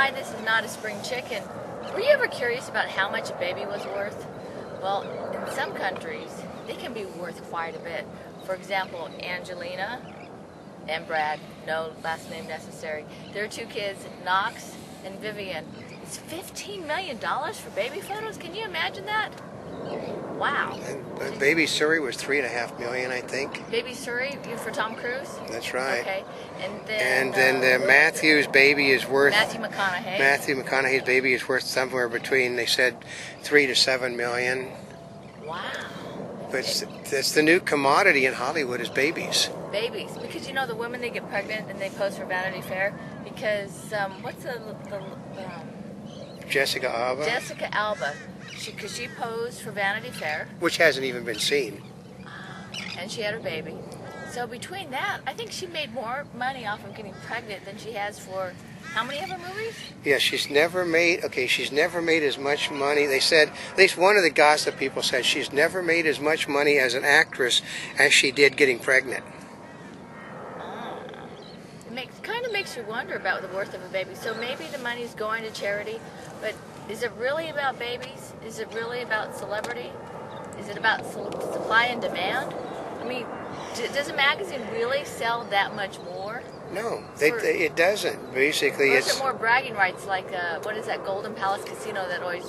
Hi, this is not a spring chicken. Were you ever curious about how much a baby was worth? Well, in some countries, they can be worth quite a bit. For example, Angelina and Brad, no last name necessary. Their two kids, Knox and Vivienne. It's $15 million for baby photos. Can you imagine that? Wow. And uh, Baby Suri was three and a half million, I think. Baby Suri for Tom Cruise? That's right. Okay. And then, And then uh, the Matthew's baby is worth Matthew McConaughey. Matthew McConaughey's baby is worth somewhere between they said three to seven million. Wow. But it's, it's the new commodity in Hollywood is babies. Babies. Because you know the women, they get pregnant and they pose for Vanity Fair. Because, um, what's the, the um, Jessica Alba, Jessica Alba. Because she, posed for Vanity Fair which hasn't even been seen. and she had her baby. So between that, I think she made more money off of getting pregnant than she has for how many of her movies? Yeah, she's never made. Okay, she's never made as much money. They said at least one of the gossip people said she's never made as much money as an actress as she did getting pregnant. It makes kind of makes you wonder about the worth of a baby. So maybe the money's going to charity, but is it really about babies? Is it really about celebrity? Is it about su- supply and demand? I mean, d- does a magazine really sell that much more? No, they, For- it doesn't. Basically, it's it more bragging rights like uh, what is that Golden Palace Casino that always,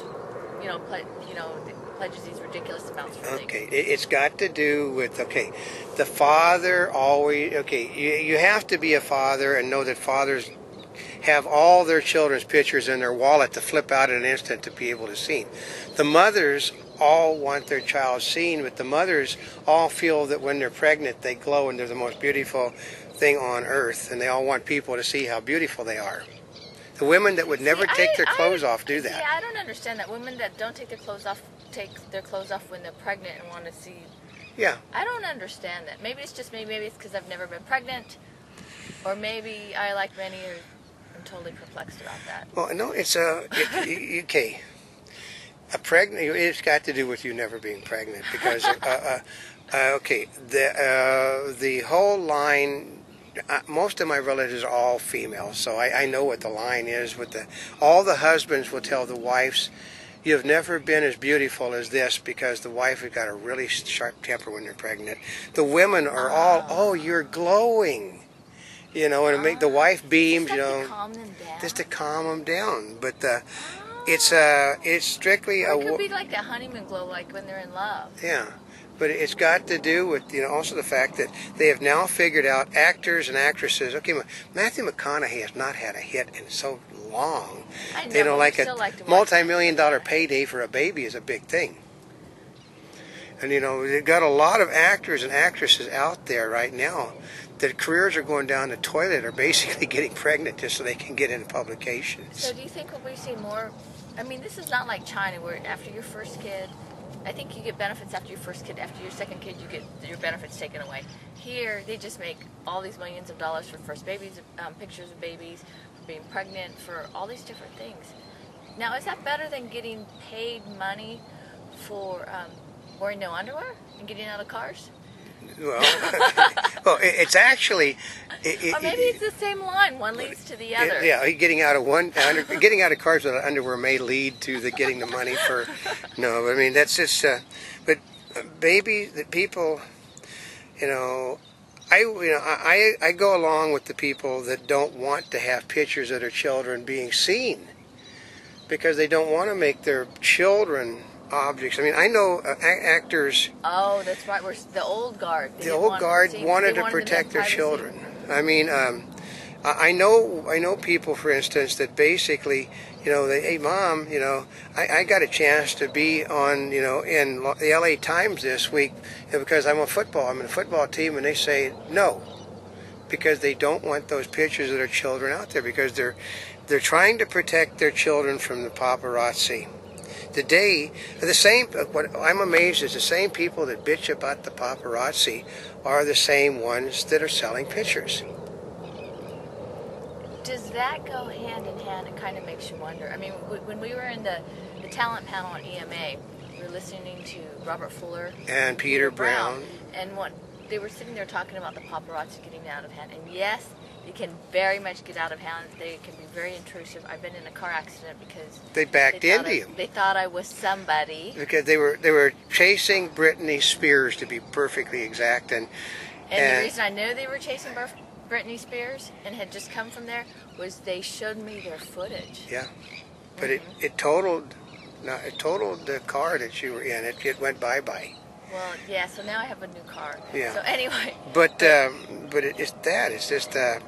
you know, ple- you know, pledges these ridiculous amounts for things? Okay, it- it's got to do with okay, the father always okay. You you have to be a father and know that fathers have all their children's pictures in their wallet to flip out in an instant to be able to see. The mothers all want their child seen, but the mothers all feel that when they're pregnant they glow and they're the most beautiful thing on earth, and they all want people to see how beautiful they are. The women that would never See, take I- their I- clothes off do that. I don't understand that women that don't take their clothes off take their clothes off when they're pregnant and want to see. Yeah. I don't understand that. Maybe it's just me. Maybe it's because I've never been pregnant, or maybe I, like many, are I'm totally perplexed about that. Well, no, it's a it, okay. A pregnant, it's got to do with you never being pregnant because, uh, uh, uh, okay, the uh, the whole line. Uh, most of my relatives are all female, so I, I know what the line is. With the all the husbands will tell the wives, "You've never been as beautiful as this," because the wife has got a really sharp temper when they're pregnant. The women are all, "Oh, you're glowing," you know, and it make the wife beams, Just you know to calm them down. just to calm them down. But uh, it's uh, it's strictly a Or it wo- could be like that honeymoon glow, like when they're in love. yeah. But it's got to do with you know also the fact that they have now figured out actors and actresses. Okay, Matthew McConaughey has not had a hit in so long. I know, know, we like a like multi-million dollar payday for a baby is a big thing. And you know they've got a lot of actors and actresses out there right now that careers are going down the toilet are basically getting pregnant just so they can get into publications. So do you think we'll seeing more? I mean, this is not like China where after your first kid, I think you get benefits after your first kid. After your second kid, you get your benefits taken away. Here, they just make all these millions of dollars for first babies, um, pictures of babies, for being pregnant, for all these different things. Now, is that better than getting paid money for um, wearing no underwear and getting out of cars? Well, well, it's actually. It, it, Or maybe it's the same line. One leads to the other. it- yeah, getting out of one, under, getting out of cars without underwear may lead to the getting the money for. No, I mean that's just. Uh, but uh, baby, the people, you know, I you know I I go along with the people that don't want to have pictures of their children being seen, because they don't want to make their children objects. I mean, I know uh, actors Oh, that's right. We're the old guard. They the old guard see, wanted to protect their privacy. children. I mean, um, I know I know people, for instance, that basically, you know, they, hey, mom, you know, I, I got a chance to be on, you know, in the L.A. Times this week because I'm a football, I'm in a football team, and they say no, because they don't want those pictures of their children out there because they're they're trying to protect their children from the paparazzi. Today, the same. What I'm amazed is the same people that bitch about the paparazzi are the same ones that are selling pictures. Does that go hand in hand? It kind of makes you wonder. I mean, when we were in the, the talent panel at EMA, we were listening to Robert Fuller And Peter Brown, and what they were sitting there talking about the paparazzi getting out of hand. And yes, It can very much get out of hand. They can be very intrusive. I've been in a car accident because They backed they into I, you They thought I was somebody. because they were they were chasing Britney Spears to be perfectly exact, and And, And- the reason I knew they were chasing Britney Spears and had just come from there was they showed me their footage. yeah, but it it totaled. No, it totaled the car that you were in. It, it went bye bye. Well, yeah. So now I have a new car. Yeah. So anyway, But um, but it, it's that. It's just uh,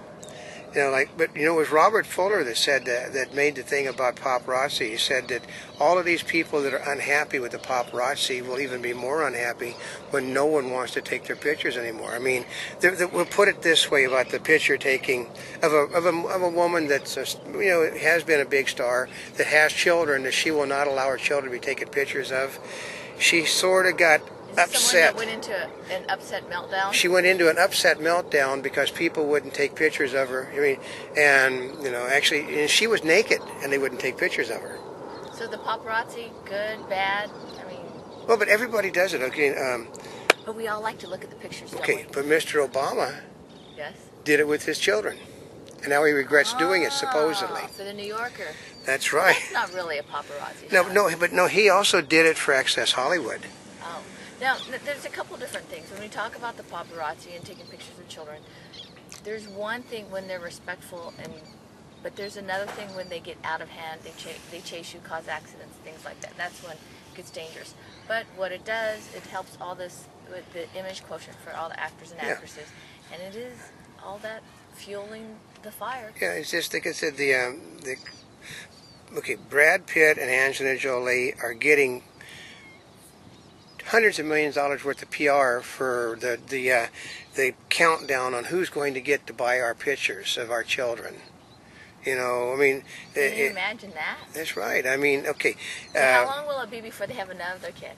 you know like but you know it was Robert Fuller that said that, that made the thing about paparazzi. He said that all of these people that are unhappy with the paparazzi will even be more unhappy when no one wants to take their pictures anymore. I mean, they they- we'll put it this way about the picture taking of a of a, of a woman that's a, you know has been a big star that has children that she will not allow her children to be taken pictures of. She sort of got upset that went into an upset meltdown? she went into an upset meltdown because people wouldn't take pictures of her. I mean, and you know, actually, and she was naked, and they wouldn't take pictures of her. so the paparazzi, good, bad. I mean, Well, but everybody does it. Okay, um, but we all like to look at the pictures, okay, but Mr. Obama Yes. did it with his children, and now he regrets doing it. Supposedly, Ah, for the New Yorker. that's right. It's not really a paparazzi. No, shot. no, but no, he also did it for Access Hollywood. Now, there's a couple different things. When we talk about the paparazzi and taking pictures of children, there's one thing when they're respectful, and but there's another thing when they get out of hand. They chase, they chase you, cause accidents, things like that. That's when it gets dangerous. But what it does, it helps all this with the image quotient for all the actors and Yeah. actresses, and it is all that fueling the fire. Yeah, it's just like I said, the um, the okay, Brad Pitt and Angelina Jolie are getting hundreds of millions of dollars worth of PR for the the uh, the countdown on who's going to get to buy our pictures of our children. You know, I mean, Can you it, imagine that? that's right. I mean, okay, So how uh, long will it be before they have another kid?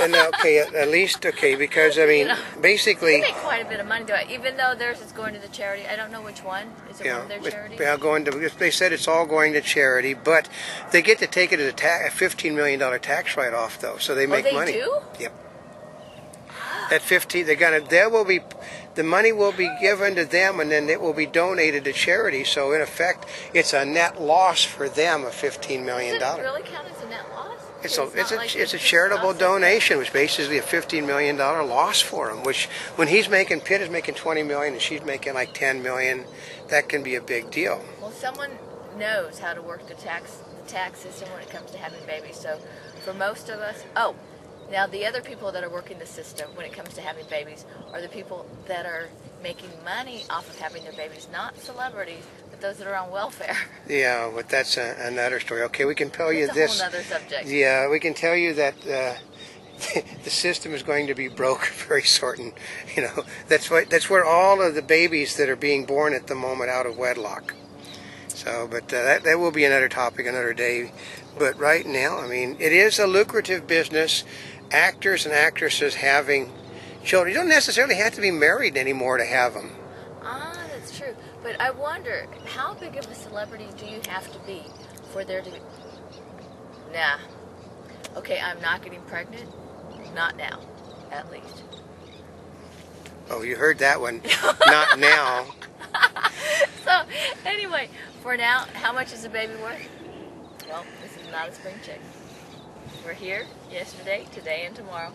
and, okay, at, at least okay, because I mean, know, They basically, make quite a bit of money though, even though theirs is going to the charity. I don't know which one. Is it you one know, of their charities? yeah, going to. They said it's all going to charity, but they get to take it as a, ta- a fifteen million dollar tax write off, though, so they make oh, they money. do? Yep. At fifteen, they're gonna. There will be, the money will be given to them, and then it will be donated to charity. So in effect, it's a net loss for them of 15 million dollars really count as a net loss? It's a it's a like it's a charitable donation, which basically a fifteen million dollar loss for him. Which when he's making Pitt is making twenty million and she's making like ten million, that can be a big deal. Well, someone knows how to work the tax the tax system when it comes to having babies. So, for most of us, oh, now the other people that are working the system when it comes to having babies are the people that are making money off of having their babies, not celebrities, but those that are on welfare. Yeah, but that's a, another story. Okay, we can tell you a this. whole other subject. Yeah, we can tell you that uh, the system is going to be broke very certain. You know, that's what that's where all of the babies that are being born at the moment out of wedlock. So, but uh, that that will be another topic another day. But right now, I mean, it is a lucrative business. Actors and actresses having children. You don't necessarily have to be married anymore to have them. Ah, that's true. But I wonder, how big of a celebrity do you have to be for there to be... Nah. Okay, I'm not getting pregnant. Not now, at least. Oh, you heard that one. Not now. So, anyway, for now, how much is a baby worth? Well, this is not a spring chick. We're here yesterday, today, and tomorrow.